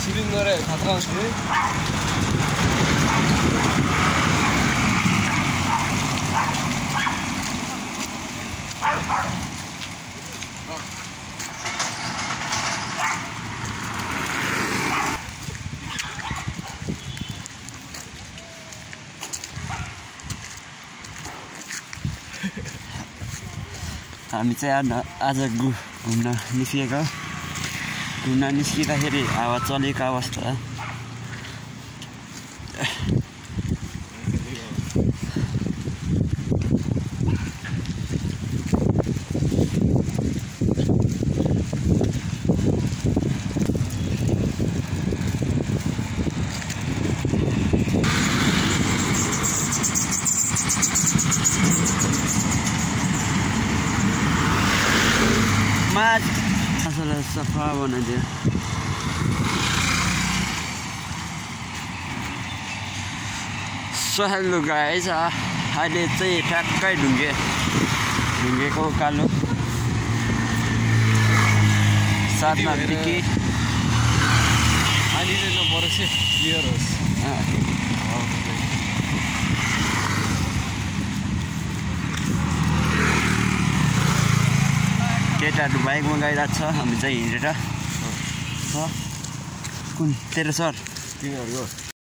Cylinder खतरा हुन्छ हामी चाहिँ आज घुम्न निस्किएको घुम्न निस्किँदाखेरि हावा चलेको अवस्था। मसला सफा बनाइदियो सहेलो गाई छ अहिले चाहिँ ठ्याक्कै ढुङ्गे ढुङ्गेको उकालो साथमा बिकी पानी चाहिँ नपरोस् है क्लियर होस्। केटाहरू बाइकमा गइरहेको छ। हामी चाहिँ हिँडेर कुन? तेरो सर? तिनीहरूको